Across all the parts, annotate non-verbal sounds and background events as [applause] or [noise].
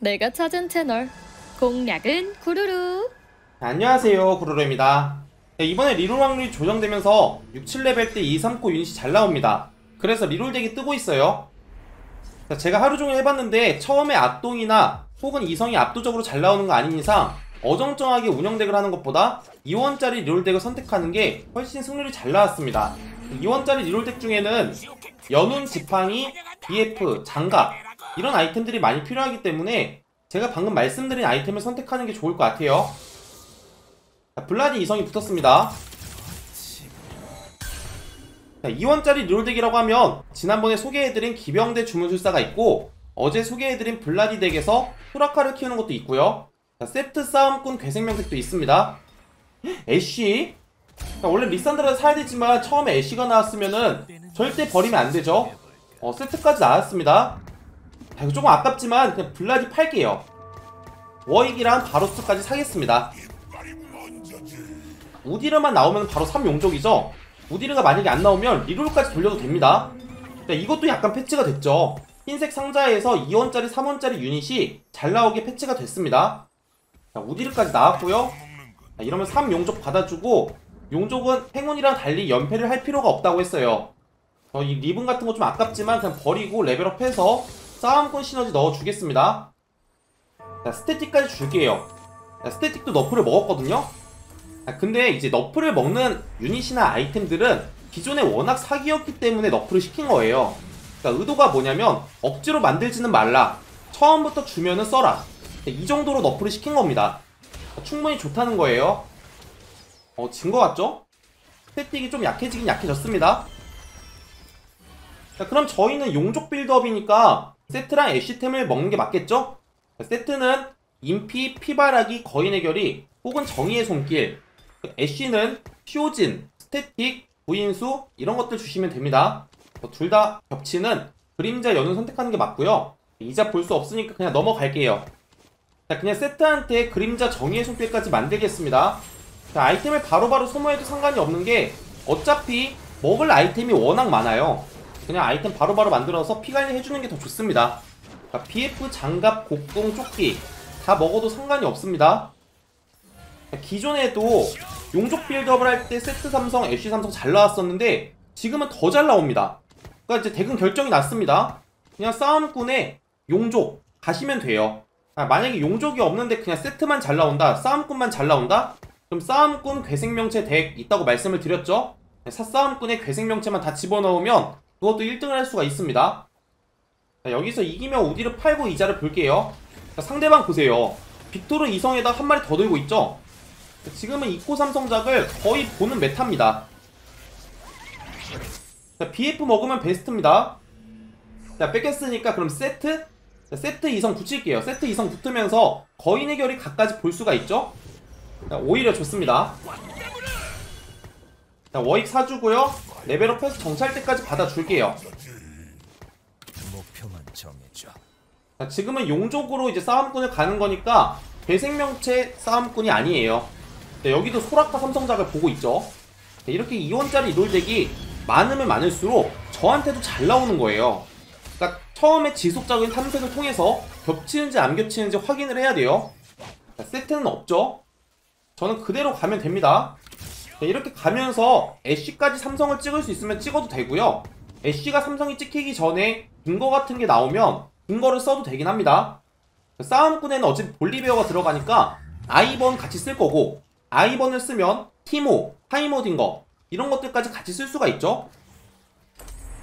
내가 찾은 채널. 공략은 구루루. 안녕하세요 구루루입니다. 네, 이번에 reroll 확률이 조정되면서 6, 7레벨 때 2, 3코 유닛이 잘 나옵니다. 그래서 reroll deck이 뜨고 있어요. 자, 제가 하루 종일 해봤는데 처음에 압동이나 혹은 이성이 압도적으로 잘 나오는 거 아닌 이상 어정쩡하게 운영deck을 하는 것보다 2원짜리 reroll deck을 선택하는 게 훨씬 승률이 잘 나왔습니다. 2원짜리 reroll deck 중에는 연운, 지팡이, BF, 장갑 이런 아이템들이 많이 필요하기 때문에 제가 방금 말씀드린 아이템을 선택하는 게 좋을 것 같아요. 자, 블라디 이성이 붙었습니다. 자, 2원짜리 룰덱이라고 하면 지난번에 소개해드린 기병대 주문술사가 있고 어제 소개해드린 블라디 덱에서 후라카를 키우는 것도 있고요. 자, 세트 싸움꾼 괴생명덱도 있습니다. 애쉬. 자, 원래 리산드라를 사야 되지만 처음에 애쉬가 나왔으면은 절대 버리면 안 되죠. 어, 세트까지 나왔습니다 자, 이거 조금 아깝지만 그냥 블라디 팔게요. 워익이랑 바로스까지 사겠습니다. 우디르만 나오면 바로 3용족이죠? 우디르가 만약에 안 나오면 리롤까지 돌려도 됩니다. 자, 이것도 약간 패치가 됐죠? 흰색 상자에서 2원짜리 3원짜리 유닛이 잘 나오게 패치가 됐습니다. 자, 우디르까지 나왔고요. 자, 이러면 3용족 받아주고 용족은 행운이랑 달리 연패를 할 필요가 없다고 했어요. 어, 이 리븐 같은 거 좀 아깝지만 그냥 버리고 level up해서 싸움꾼 시너지 넣어주겠습니다. 자 스태틱까지 줄게요. 자, 스태틱도 nerf를 먹었거든요. 아, 근데 이제 nerf를 먹는 유닛이나 아이템들은 기존에 워낙 사기였기 때문에 nerf를 시킨 거예요. 그러니까 의도가 뭐냐면 억지로 만들지는 말라. 처음부터 주면은 써라. 이 정도로 nerf를 시킨 겁니다. 충분히 좋다는 거예요. 어, 진 거 같죠? 스태틱이 좀 약해지긴 약해졌습니다. 자, 그럼 저희는 용족 build-up이니까 세트랑 애쉬템을 먹는 게 맞겠죠? 자, 세트는 인피, 피바라기, 거인의 결이 혹은 정의의 손길 애쉬는 쇼진, 스태틱, 부인수 이런 것들 주시면 됩니다. 뭐둘다 겹치는 그림자 연운 선택하는 게 맞고요. 이자 볼 수 없으니까 그냥 넘어갈게요. 자 그냥 세트한테 그림자 정의의 손길까지 만들겠습니다. 자, 아이템을 바로바로 소모해도 상관이 없는 게 어차피 먹을 아이템이 워낙 많아요 그냥 아이템 바로 바로 만들어서 피관리 해주는 게 더 좋습니다. 자, BF, 장갑, 곡동, 조끼 다 먹어도 상관이 없습니다. 자, 기존에도 용족 빌드업을 할 때 세트 삼성, 애쉬 삼성 잘 나왔었는데 지금은 더 잘 나옵니다. 그러니까 이제 대금 결정이 났습니다. 그냥 싸움꾼에 용족 가시면 돼요. 아, 만약에 용족이 없는데 그냥 세트만 잘 나온다 싸움꾼만 잘 나온다? 그럼 싸움꾼 괴생명체 덱 있다고 말씀을 드렸죠? 사싸움꾼의 괴생명체만 다 집어넣으면 그것도 1등을 할 수가 있습니다. 자, 여기서 이기면 우디를 팔고 이자를 볼게요. 자, 상대방 보세요. 빅토르 이성에다 한 마리 더 들고 있죠? 지금은 이코 삼성작을 거의 보는 meta입니다. 자, BF 먹으면 베스트입니다. 자 뺏겼으니까 그럼 세트? 자, 세트 이성 붙일게요. 세트 이성 붙으면서 거인의 결이 각까지 볼 수가 있죠? 자, 오히려 좋습니다 자 워익 사주고요 level up 해서 정찰대까지 받아줄게요 목표만 정해줘. 자, 지금은 용족으로 이제 싸움꾼을 가는 거니까 배생명체 싸움꾼이 아니에요. 자, 여기도 소라카 삼성작을 보고 있죠. 자, 이렇게 2원짜리 롤덱이 많으면 많을수록 저한테도 잘 나오는 거예요. 그러니까 처음에 지속적인 탐색을 통해서 겹치는지 안 겹치는지 확인을 해야 돼요. 자, 세트는 없죠. 저는 그대로 가면 됩니다. 자, 이렇게 가면서 애쉬까지 삼성을 찍을 수 있으면 찍어도 되고요. 애쉬가 삼성이 찍히기 전에 딩거 같은 게 나오면 딩거를 써도 되긴 합니다. 싸움꾼에는 어차피 볼리베어가 들어가니까 아이번 같이 쓸 거고 아이번을 쓰면 티모, 하이머딩거 이런 것들까지 같이 쓸 수가 있죠.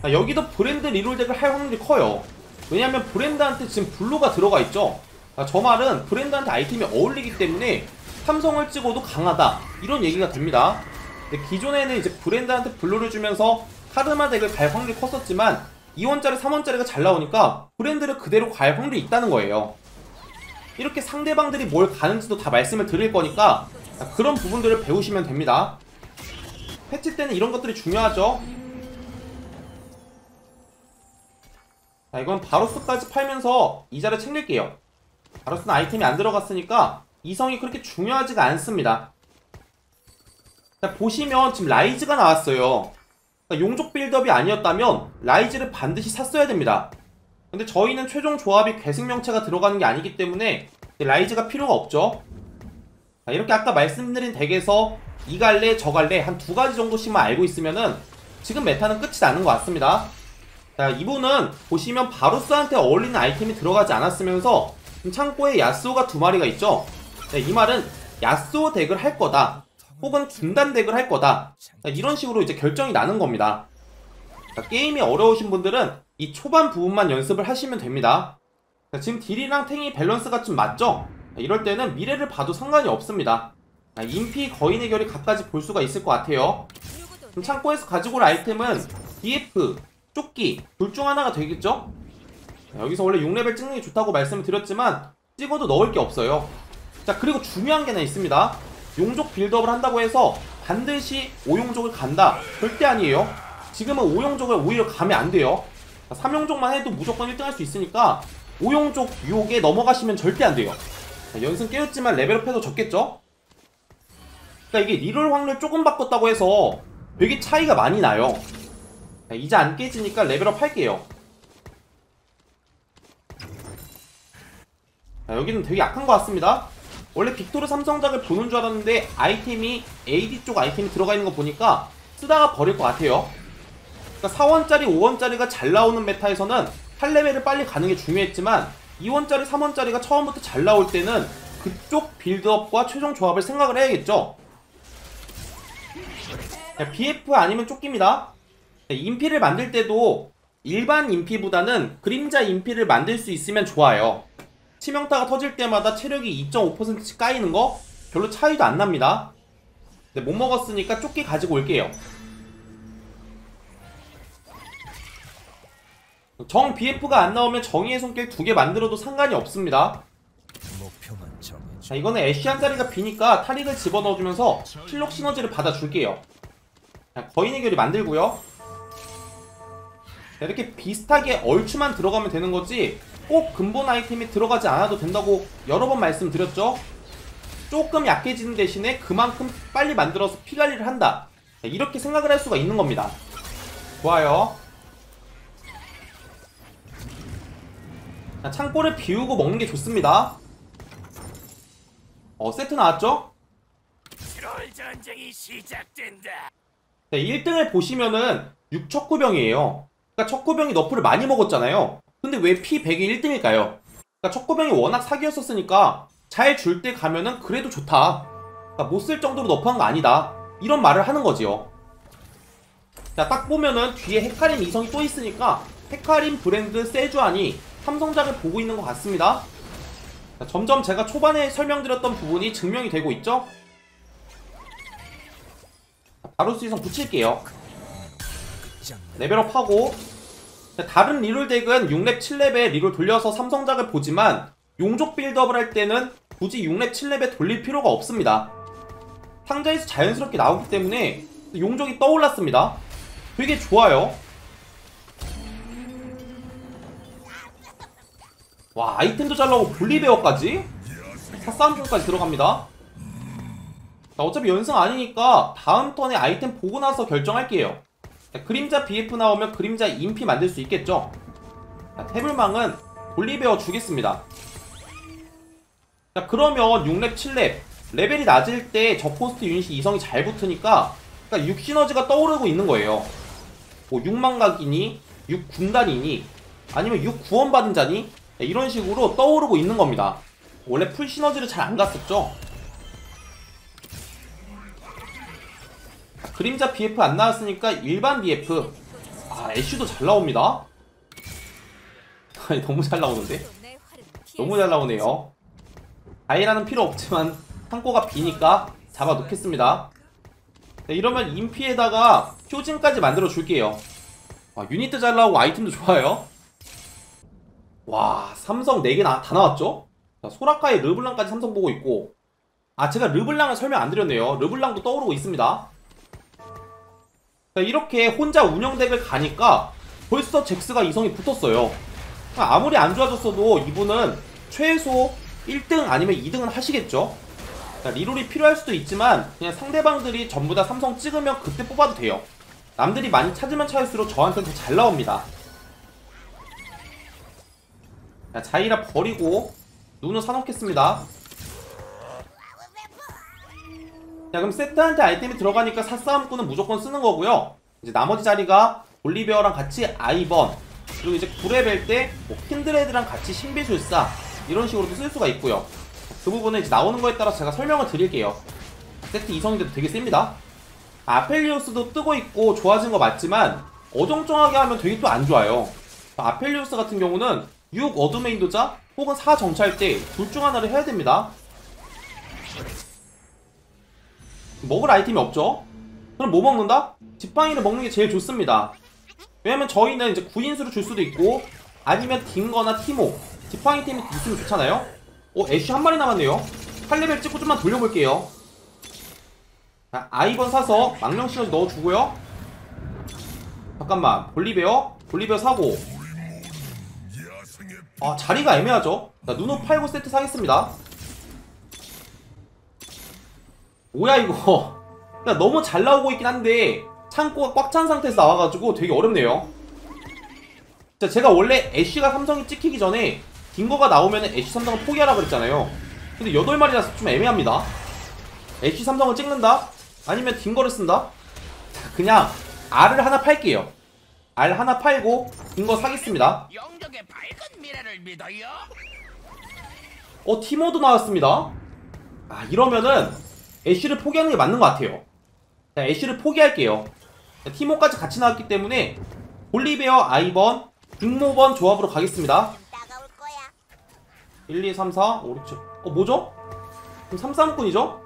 자, 여기도 브랜드 reroll deck을 할 확률이 커요. 왜냐면 브랜드한테 지금 블루가 들어가 있죠. 자, 저 말은 브랜드한테 아이템이 어울리기 때문에 삼성을 찍어도 강하다 이런 얘기가 됩니다. 근데 기존에는 이제 브랜드한테 블루를 주면서 카르마 덱을 갈 확률이 컸었지만 2원짜리 3원짜리가 잘 나오니까 브랜드를 그대로 갈 확률이 있다는 거예요. 이렇게 상대방들이 뭘 가는지도 다 말씀을 드릴 거니까 그런 부분들을 배우시면 됩니다. 패치 때는 이런 것들이 중요하죠. 자 이건 바로스까지 팔면서 이자를 챙길게요. 바로스는 아이템이 안 들어갔으니까 이성이 그렇게 중요하지가 않습니다. 자 보시면 지금 라이즈가 나왔어요 그러니까 용족 build-up이 아니었다면 라이즈를 반드시 샀어야 됩니다. 근데 저희는 최종 조합이 괴생명체가 들어가는 게 아니기 때문에 라이즈가 필요가 없죠. 자, 이렇게 아까 말씀드린 deck에서 이 갈래 저 갈래 한 두 가지 정도씩만 알고 있으면은 지금 meta는 끝이 나는 것 같습니다. 자 이분은 보시면 바루스한테 어울리는 아이템이 들어가지 않았으면서 창고에 야스오가 두 마리가 있죠. 자, 이 말은 야스오 덱을 할 거다. 혹은 군단 덱을 할 거다. 자, 이런 식으로 이제 결정이 나는 겁니다. 자, 게임이 어려우신 분들은 이 초반 부분만 연습을 하시면 됩니다. 자, 지금 딜이랑 탱이 밸런스가 좀 맞죠? 자, 이럴 때는 미래를 봐도 상관이 없습니다. 자, 인피 거인의 결의 각까지 볼 수가 있을 것 같아요. 창고에서 가지고 올 아이템은 BF, 조끼 둘 중 하나가 되겠죠? 자, 여기서 원래 6레벨 찍는 게 좋다고 말씀을 드렸지만 찍어도 넣을 게 없어요. 자 그리고 중요한 게 하나 있습니다. 용족 빌드업을 한다고 해서 반드시 5용족을 간다. 절대 아니에요. 지금은 5용족을 오히려 가면 안 돼요. 3용족만 해도 무조건 1등 할 수 있으니까 5용족 유혹에 넘어가시면 절대 안 돼요. 자, 연승 깨웠지만 레벨업해도 적겠죠? 그러니까 이게 리롤 확률 조금 바꿨다고 해서 되게 차이가 많이 나요. 자, 이제 안 깨지니까 레벨업 할게요. 자, 여기는 되게 약한 것 같습니다. 원래 빅토르 삼성작을 보는 줄 알았는데 아이템이 AD 쪽 아이템이 들어가 있는 거 보니까 쓰다가 버릴 것 같아요. 그러니까 4원짜리, 5원짜리가 잘 나오는 메타에서는 8레벨을 빨리 가는 게 중요했지만 2원짜리, 3원짜리가 처음부터 잘 나올 때는 그쪽 빌드업과 최종 조합을 생각을 해야겠죠. 자, BF 아니면 쫓깁니다. 자, 인피를 만들 때도 일반 인피보다는 그림자 인피를 만들 수 있으면 좋아요. 치명타가 터질 때마다 체력이 2.5%씩 까이는 거 별로 차이도 안 납니다. 근데 못 먹었으니까 조끼 가지고 올게요. 정 BF가 안 나오면 정의의 손길 두 개 만들어도 상관이 없습니다. 자 이거는 애쉬 한 자리가 비니까 탈익을 집어넣어주면서 실록 시너지를 받아줄게요. 자, 거인의 결이 만들고요. 자, 이렇게 비슷하게 얼추만 들어가면 되는 거지 꼭 근본 아이템이 들어가지 않아도 된다고 여러 번 말씀드렸죠? 조금 약해지는 대신에 그만큼 빨리 만들어서 피관리를 한다. 자, 이렇게 생각을 할 수가 있는 겁니다. 좋아요. 자, 창고를 비우고 먹는 게 좋습니다. 어, 세트 나왔죠? 네, 1등을 보시면은 6척구병이에요. 그러니까 척구병이 너프를 많이 먹었잖아요. 근데 왜 P100이 1등일까요? 그러니까 척구병이 워낙 사기였었으니까 잘 줄 때 가면은 그래도 좋다. 그러니까 못 쓸 정도로 너프한 거 아니다. 이런 말을 하는 거지요. 자, 딱 보면은 뒤에 헤카림 이성이 또 있으니까 헤카림 브랜드 세주안이 삼성작을 보고 있는 것 같습니다. 자, 점점 제가 초반에 설명드렸던 부분이 증명이 되고 있죠? 자, 바로 수이성 붙일게요. 짱. 레벨업 하고 다른 reroll 덱은 6렙 7렙에 reroll 돌려서 삼성작을 보지만 용족 빌드업을 할 때는 굳이 6렙 7렙에 돌릴 필요가 없습니다. 상자에서 자연스럽게 나오기 때문에 용족이 떠올랐습니다. 되게 좋아요. 와 아이템도 잘 나오고 분리베어까지 사싸움까지 들어갑니다. 자, 어차피 연승 아니니까 다음 턴에 아이템 보고 나서 결정할게요. 자, 그림자 BF 나오면 그림자 인피 만들 수 있겠죠? 자, 태블망은 볼리베어 주겠습니다. 자, 그러면 6렙, 7렙 레벨이 낮을 때 저코스트 유닛이 이성이 잘 붙으니까 그러니까 6 시너지가 떠오르고 있는 거예요. 뭐 6망각이니 6군단이니 아니면 6 구원 받은 자니 자, 이런 식으로 떠오르고 있는 겁니다. 원래 풀 시너지를 잘 안 갔었죠? 그림자 BF 안 나왔으니까 일반 BF 아 애쉬도 잘 나옵니다. [laughs] 너무 잘 나오는데? 너무 잘 나오네요. 아이라는 필요 없지만 창고가 비니까 잡아 놓겠습니다. 네, 이러면 인피에다가 효진까지 만들어 줄게요. 아, 유니트 잘 나오고 아이템도 좋아요. 와 삼성 4개 나, 다 나왔죠? 자, 소라카의 르블랑까지 삼성 보고 있고. 아 제가 르블랑을 설명 안 드렸네요. 르블랑도 떠오르고 있습니다. 자, 이렇게 혼자 운영덱을 가니까 벌써 잭스가 이성이 붙었어요. 아무리 안 좋아졌어도 이분은 최소 1등 아니면 2등은 하시겠죠? 자, 리롤이 필요할 수도 있지만 그냥 상대방들이 전부 다 삼성 찍으면 그때 뽑아도 돼요. 남들이 많이 찾으면 찾을수록 저한테는 더잘 나옵니다. 자, 자이라 버리고 눈을 사놓겠습니다. 자 그럼 세트한테 아이템이 들어가니까 사싸움꾼은 무조건 쓰는 거고요. 이제 나머지 자리가 올리베어랑 같이 아이번 그리고 이제 9레벨 때뭐 킨드레드랑 같이 신비술사 이런 식으로도 쓸 수가 있고요. 그 부분은 이제 나오는 거에 따라 제가 설명을 드릴게요. 세트 이성인데도 되게 셉니다. 아펠리오스도 뜨고 있고 좋아진 거 맞지만 어정쩡하게 하면 되게 또 안 좋아요. 아펠리오스 같은 경우는 6 어둠의 인도자 혹은 4 정찰 때 둘 중 하나를 해야 됩니다. 먹을 아이템이 없죠? 그럼 뭐 먹는다? 지팡이를 먹는 게 제일 좋습니다. 왜냐면 저희는 이제 구인수를 줄 수도 있고 아니면 딩거나 티모 지팡이 팀이 있으면 좋잖아요? 어 애쉬 한 마리 남았네요 8레벨 찍고 좀만 돌려볼게요 자 아이번 사서 망령 시너지 넣어주고요 잠깐만 볼리베어 볼리베어 사고 아 자리가 애매하죠 자 누누 팔고 세트 사겠습니다 뭐야 이거? [laughs] 야, 너무 잘 나오고 있긴 한데 창고가 꽉 찬 상태에서 나와가지고 되게 어렵네요. 자, 제가 원래 애쉬가 삼성이 찍히기 전에 딩거가 나오면 애쉬 삼성을 포기하라 그랬잖아요. 근데 8마리라서 좀 애매합니다. 애쉬 삼성을 찍는다? 아니면 딩거를 쓴다? 그냥 R을 하나 팔게요. R 하나 팔고 딩거 사겠습니다. 어 티모도 나왔습니다. 아 이러면은 애쉬를 포기하는 게 맞는 것 같아요 자 애쉬를 포기할게요 자, 티모까지 같이 나왔기 때문에 볼리베어 아이번 빅모번 조합으로 가겠습니다 따가울 거야. 1, 2, 3, 4, 5, 6, 7. 어, 뭐죠? 그럼 3, 3군이죠?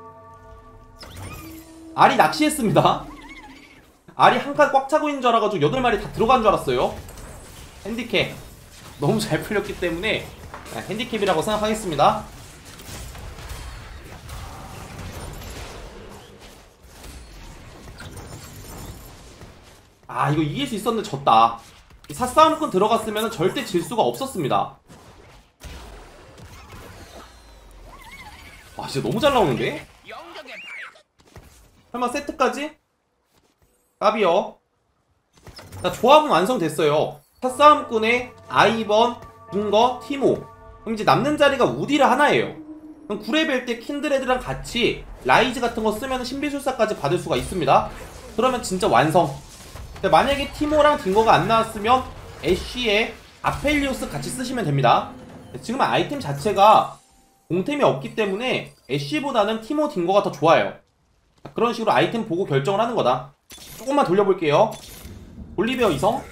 알이 낚시했습니다. 알이 한 칸 꽉 차고 있는 줄 알아가지고 8마리 다 들어간 줄 알았어요. 핸디캡. 너무 잘 풀렸기 때문에 아, 핸디캡이라고 생각하겠습니다. 아, 이거 이길 수 있었는데 졌다. 이 사싸움꾼 들어갔으면 절대 질 수가 없었습니다. 와 진짜 너무 잘 나오는데? 설마 세트까지? 까비요 자 조합은 완성됐어요 사싸움꾼에 아이번, 딩거, 티모 그럼 이제 남는 자리가 우디르 하나예요 그럼 9레벨 때 킨드레드랑 같이 라이즈 같은 거 쓰면 신비술사까지 받을 수가 있습니다 그러면 진짜 완성 근데 만약에 티모랑 딩거가 안 나왔으면 애쉬에 아펠리오스 같이 쓰시면 됩니다 지금 아이템 자체가 공템이 없기 때문에 애쉬보다는 티모 딩거가 더 좋아요. 자, 그런 식으로 아이템 보고 결정을 하는 거다. 조금만 돌려볼게요. 올리베어 이성.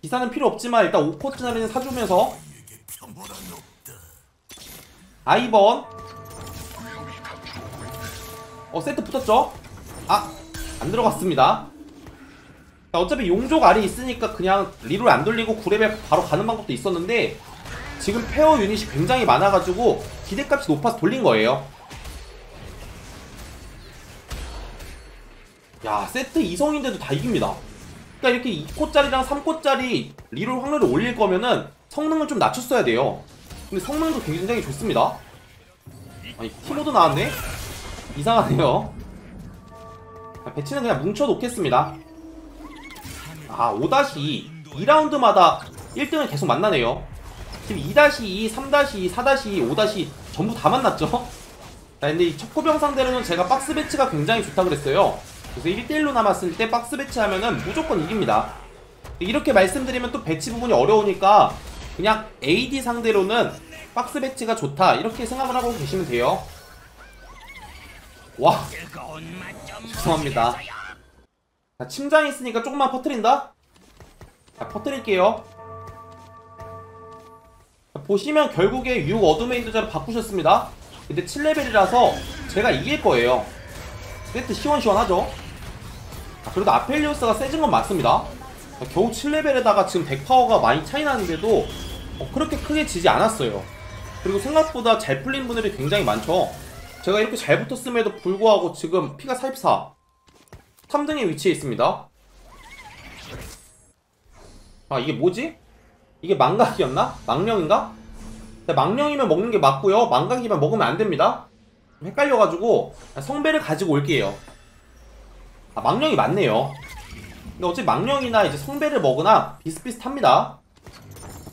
기사는 필요 없지만 일단 5코트나리는 사주면서 아이번 어 세트 붙었죠? 아! 안 들어갔습니다 자, 어차피 용족 알이 있으니까 그냥 리롤 안 돌리고 9레벨 바로 가는 방법도 있었는데 지금 페어 유닛이 굉장히 많아가지고 기대값이 높아서 돌린 거예요. 야 세트 2성인데도 다 이깁니다. 그러니까 이렇게 2코짜리랑 3코짜리 리롤 확률을 올릴 거면은 성능을 좀 낮췄어야 돼요. 근데 성능도 굉장히 좋습니다. 아니 티모도 나왔네? 이상하네요. 자, 배치는 그냥 뭉쳐 놓겠습니다. 아 5-2 2라운드마다 1등을 계속 만나네요. 지금 2-2, 3-2, 4-2, 5-2 전부 다 만났죠? 자, 근데 이 척후병 상대로는 제가 박스 배치가 굉장히 좋다 그랬어요. 그래서 1대1로 남았을 때 박스 배치하면은 무조건 이깁니다. 이렇게 말씀드리면 또 배치 부분이 어려우니까 그냥 AD 상대로는 박스 배치가 좋다 이렇게 생각을 하고 계시면 돼요. 와, 죄송합니다. 자, 침장이 있으니까 조금만 퍼트린다? 자, 퍼트릴게요. 자, 보시면 결국에 6 어둠의 인도자로 바꾸셨습니다. 근데 7레벨이라서 제가 이길 거예요. 세트 시원시원하죠? 아, 그래도 아펠리오스가 세진 건 맞습니다. 자, 겨우 7레벨에다가 지금 덱 파워가 많이 차이 나는데도 어, 그렇게 크게 지지 않았어요. 그리고 생각보다 잘 풀린 분들이 굉장히 많죠. 제가 이렇게 잘 붙었음에도 불구하고 지금 피가 44. 3등에 위치해 있습니다. 아 이게 뭐지? 이게 망각이었나? 망령인가? 네, 망령이면 먹는 게 맞고요. 망각이면 먹으면 안 됩니다. 좀 헷갈려가지고 성배를 가지고 올게요. 아 망령이 맞네요. 근데 어차피 망령이나 이제 성배를 먹으나 비슷비슷합니다.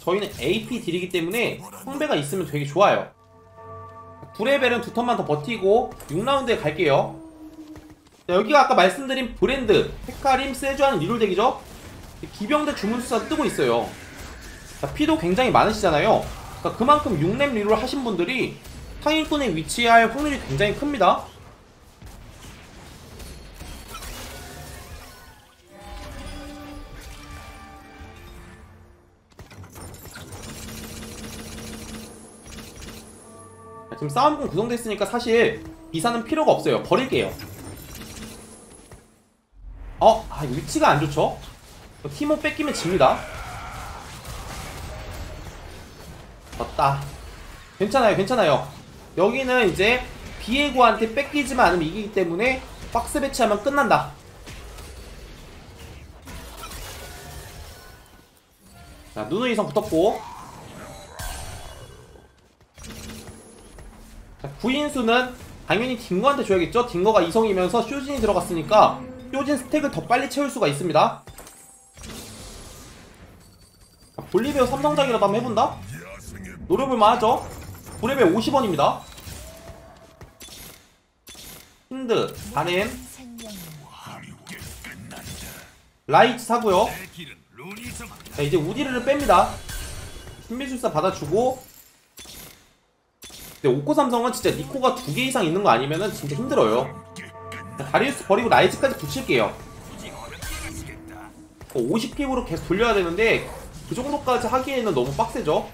저희는 AP 딜이기 때문에 성배가 있으면 되게 좋아요 9레벨은 두 턴만 더 버티고 6라운드에 갈게요. 자, 여기가 아까 말씀드린 브랜드 헤카림, 세주하는 리롤 덱이죠? 기병대 주문수사 뜨고 있어요. 자, 피도 굉장히 많으시잖아요. 그러니까 그만큼 6렙 리롤 하신 분들이 상위권에 위치할 확률이 굉장히 큽니다 지금 싸움군 구성됐으니까 사실 비사는 필요가 없어요. 버릴게요. 어? 아 위치가 안 좋죠? 티모 뺏기면 집니다. 졌다. 괜찮아요 괜찮아요. 여기는 이제 비에고한테 뺏기지만 않으면 이기기 때문에 박스 배치하면 끝난다. 자 누누 이성 붙었고 구인수는 당연히 딩거한테 줘야겠죠? 딩거가 이성이면서 쇼진이 들어갔으니까 쇼진 스택을 더 빨리 채울 수가 있습니다. 자, 볼리베어 삼성작이라도 한번 해본다? 노려볼만 하죠? 9레벨 50원입니다. 힌드, 아렌, 라이츠 사고요. 자 이제 우디르를 뺍니다. 신비술사 받아주고 근데 오코 삼성은 진짜 니코가 두 개 이상 있는 거 아니면은 진짜 힘들어요. 자, 다리우스 버리고 라이즈까지 붙일게요. 50픽으로 계속 돌려야 되는데 그 정도까지 하기에는 너무 빡세죠?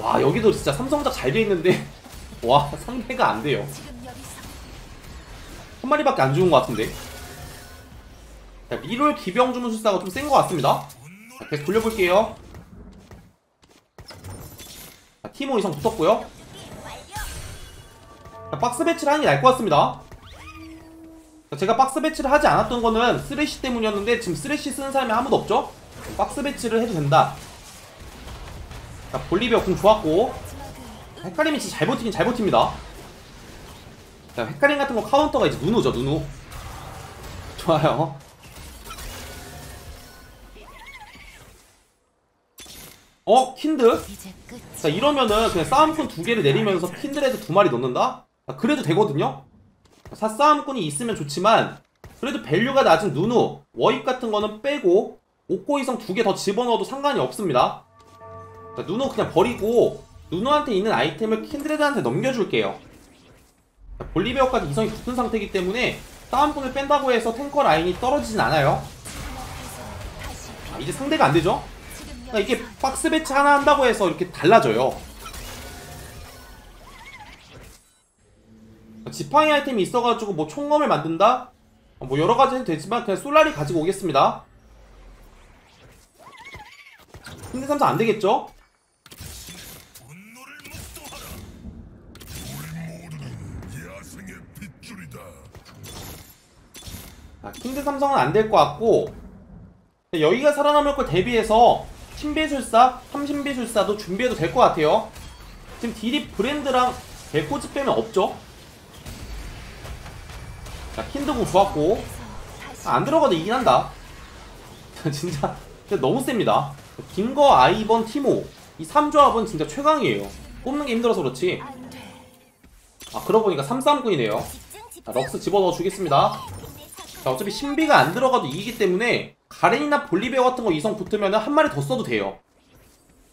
와 여기도 진짜 삼성작 잘 돼 있는데. [laughs] 와 상대가 안 돼요. 한 마리밖에 안 죽은 것 같은데. 자, reroll 기병 주문술사가 좀 센 것 같습니다. 자, 계속 돌려볼게요. 자, 티모 이성 붙었고요. 자, 박스 배치를 하는 게 나을 것 같습니다. 자, 제가 박스 배치를 하지 않았던 거는 쓰레쉬 때문이었는데 지금 쓰레쉬 쓰는 사람이 아무도 없죠? 박스 배치를 해도 된다. 자 볼리비아 공 좋았고. 헤카림이 진짜 잘 버티긴 잘 버팁니다. 자 헤카림 같은 거 카운터가 이제 누누죠 누누. 좋아요 어? 킨드? 자 이러면은 그냥 싸움꾼 두 개를 내리면서 킨드레드 두 마리 넣는다? 아, 그래도 되거든요? 사 싸움꾼이 있으면 좋지만 그래도 value가 낮은 누누, 워윅 같은 거는 빼고 오코 이성 두 개 더 집어넣어도 상관이 없습니다 자, 누누 그냥 버리고 누누한테 있는 아이템을 킨드레드한테 넘겨줄게요 자, 볼리베어까지 이성이 붙은 상태이기 때문에 싸움꾼을 뺀다고 해서 탱커 라인이 떨어지진 않아요 아, 이제 상대가 안되죠? 그러니까 이게 박스 배치 하나 한다고 해서 이렇게 달라져요. 지팡이 아이템이 있어가지고 뭐 총검을 만든다? 어, 뭐 여러 가지 해도 되지만 그냥 솔라리 가지고 오겠습니다. 근데 삼성 안 되겠죠? 분노를 묵도하라 야생의 핏줄이다. 자, 킹드 삼성은 안 될 것 같고 여기가 살아남을 걸 대비해서 신비술사, 삼신비술사도 준비해도 될 것 같아요. 지금 딜이 브랜드랑 개코지 빼면 없죠? 자, 킨드공 좋았고 아, 안 들어가도 이긴 한다. [laughs] 진짜, 진짜 너무 셉니다. 딩거, 아이번, 티모 이 3조합은 진짜 최강이에요. 뽑는 게 힘들어서 그렇지. 아 그러고 보니까 3쌈꾼이네요. 자, 럭스 집어넣어 주겠습니다. 자, 어차피 신비가 안 들어가도 이기기 때문에 가렌이나 볼리베어 같은 거 이성 붙으면 한 마리 더 써도 돼요.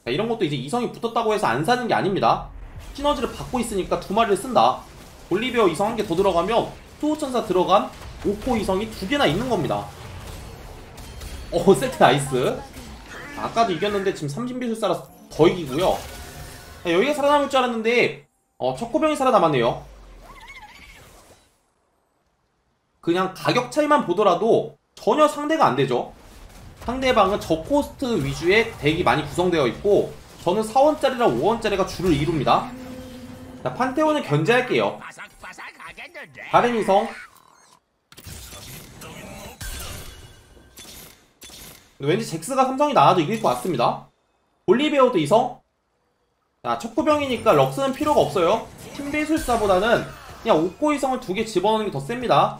자, 이런 것도 이제 이성이 붙었다고 해서 안 사는 게 아닙니다. 시너지를 받고 있으니까 두 마리를 쓴다. 볼리베어 이성 한 개 더 들어가면 수호천사 들어간 오코 이성이 두 개나 있는 겁니다. 어 [laughs] 세트 nice. 아까도 이겼는데 지금 삼신비술사라서 더 이기고요. 자, 여기가 살아남을 줄 알았는데 어, 척후병이 살아남았네요. 그냥 가격 차이만 보더라도 전혀 상대가 안 되죠. 상대방은 저코스트 위주의 덱이 많이 구성되어 있고 저는 4원짜리랑 5원짜리가 주를 이룹니다. 자, 판테온을 견제할게요. 다른 이성 왠지 잭스가 삼성이 나와도 이길 것 같습니다. 볼리베어도 이성 자, 척구병이니까 럭스는 필요가 없어요. 팀비술사보다는 그냥 옥고 이성을 두 개 집어넣는 게 더 셉니다.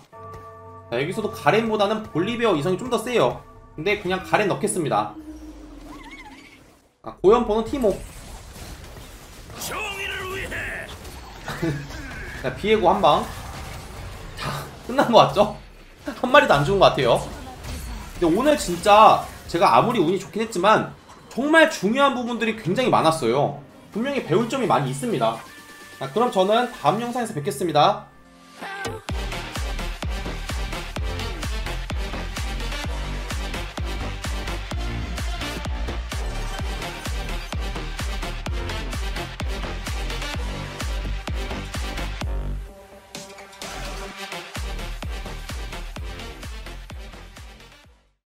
자, 여기서도 가렌보다는 볼리베어 이성이 좀 더 세요. 근데 그냥 가렌 넣겠습니다. 아, 고연포는 티모. [laughs] 자, 비에고 한 방. 자, 끝난 것 같죠? 한 마리도 안 죽은 것 같아요. 근데 오늘 진짜 제가 아무리 운이 좋긴 했지만 정말 중요한 부분들이 굉장히 많았어요. 분명히 배울 점이 많이 있습니다. 자, 그럼 저는 다음 영상에서 뵙겠습니다.